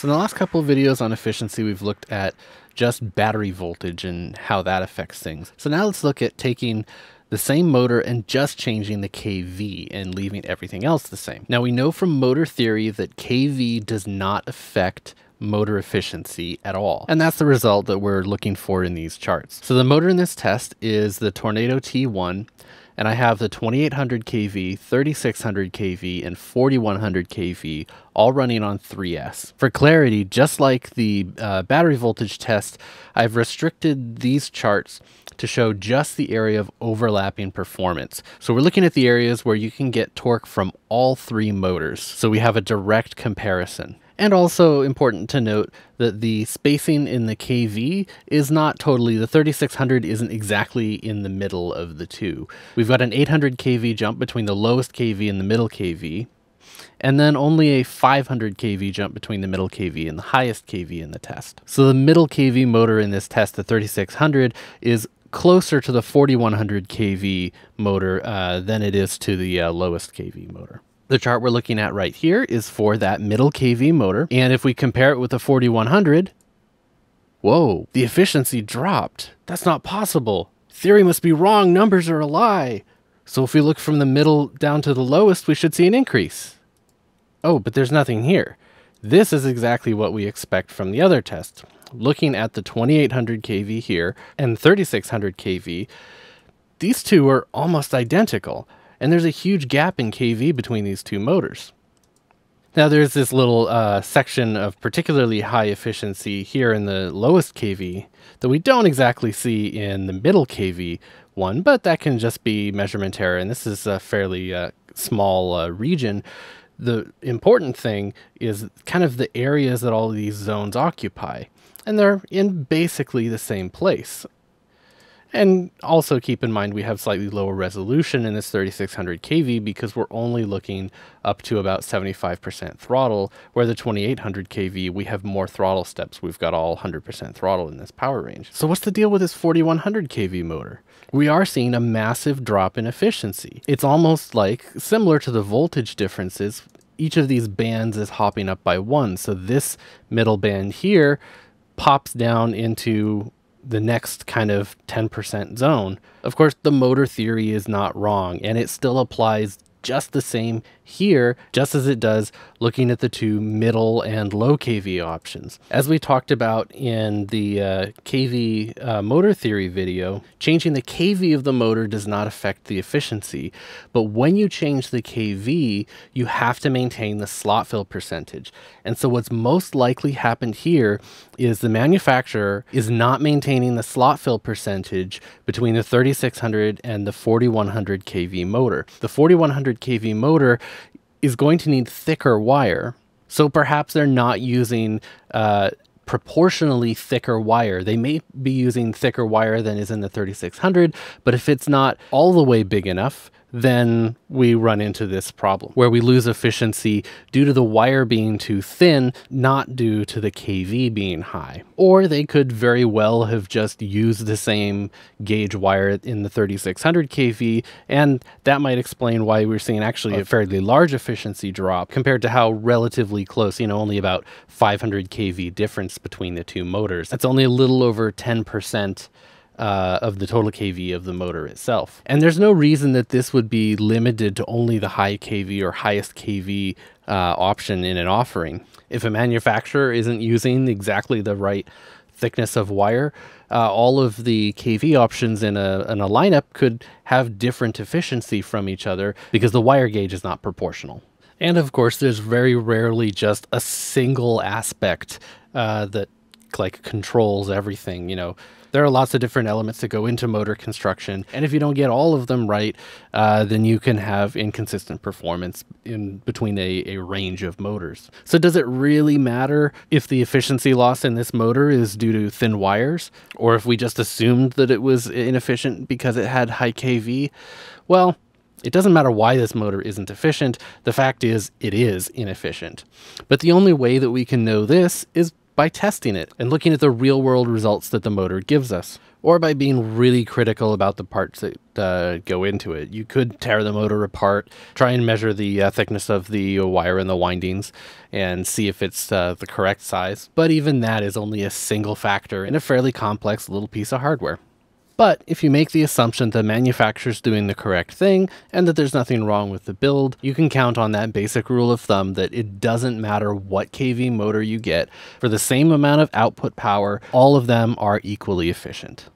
So in the last couple of videos on efficiency, we've looked at just battery voltage and how that affects things. So now let's look at taking the same motor and just changing the KV and leaving everything else the same. Now we know from motor theory that KV does not affect motor efficiency at all. And that's the result that we're looking for in these charts. So the motor in this test is the Tornado T1 and I have the 2800 kV, 3600 kV, and 4100 kV all running on 3S. For clarity, just like the uh, battery voltage test, I've restricted these charts to show just the area of overlapping performance. So we're looking at the areas where you can get torque from all three motors. So we have a direct comparison. And also important to note that the spacing in the KV is not totally, the 3600 isn't exactly in the middle of the two. We've got an 800 kV jump between the lowest kV and the middle kV, and then only a 500 kV jump between the middle kV and the highest kV in the test. So the middle kV motor in this test, the 3600, is closer to the 4100 kV motor uh, than it is to the uh, lowest kV motor. The chart we're looking at right here is for that middle KV motor. And if we compare it with the 4100, whoa, the efficiency dropped. That's not possible. Theory must be wrong. Numbers are a lie. So if we look from the middle down to the lowest, we should see an increase. Oh, but there's nothing here. This is exactly what we expect from the other test. Looking at the 2800 kV here and 3600 kV, these two are almost identical and there's a huge gap in kV between these two motors. Now there's this little uh, section of particularly high efficiency here in the lowest kV that we don't exactly see in the middle kV one, but that can just be measurement error, and this is a fairly uh, small uh, region. The important thing is kind of the areas that all these zones occupy, and they're in basically the same place. And also keep in mind we have slightly lower resolution in this 3600 kV because we're only looking up to about 75% throttle, where the 2800 kV we have more throttle steps. We've got all 100% throttle in this power range. So what's the deal with this 4100 kV motor? We are seeing a massive drop in efficiency. It's almost like similar to the voltage differences. Each of these bands is hopping up by one. So this middle band here pops down into the next kind of 10% zone. Of course, the motor theory is not wrong and it still applies just the same here, just as it does looking at the two middle and low KV options. As we talked about in the uh, KV uh, motor theory video, changing the KV of the motor does not affect the efficiency. But when you change the KV, you have to maintain the slot fill percentage. And so what's most likely happened here is the manufacturer is not maintaining the slot fill percentage between the 3600 and the 4100 kV motor. The 4100 kV motor is going to need thicker wire. So perhaps they're not using uh, proportionally thicker wire. They may be using thicker wire than is in the 3600, but if it's not all the way big enough, then we run into this problem where we lose efficiency due to the wire being too thin, not due to the KV being high. Or they could very well have just used the same gauge wire in the 3600 KV, and that might explain why we're seeing actually a fairly large efficiency drop compared to how relatively close, you know, only about 500 KV difference between the two motors. That's only a little over 10% uh, of the total kV of the motor itself. And there's no reason that this would be limited to only the high kV or highest kV uh, option in an offering. If a manufacturer isn't using exactly the right thickness of wire, uh, all of the KV options in a, in a lineup could have different efficiency from each other because the wire gauge is not proportional. And of course, there's very rarely just a single aspect uh, that like controls everything. You know, there are lots of different elements that go into motor construction, and if you don't get all of them right, uh, then you can have inconsistent performance in between a, a range of motors. So does it really matter if the efficiency loss in this motor is due to thin wires, or if we just assumed that it was inefficient because it had high kV? Well, it doesn't matter why this motor isn't efficient, the fact is it is inefficient. But the only way that we can know this is by testing it and looking at the real world results that the motor gives us or by being really critical about the parts that uh, go into it. You could tear the motor apart, try and measure the uh, thickness of the wire and the windings, and see if it's uh, the correct size. But even that is only a single factor in a fairly complex little piece of hardware. But if you make the assumption that the manufacturer's doing the correct thing and that there's nothing wrong with the build, you can count on that basic rule of thumb that it doesn't matter what KV motor you get, for the same amount of output power, all of them are equally efficient.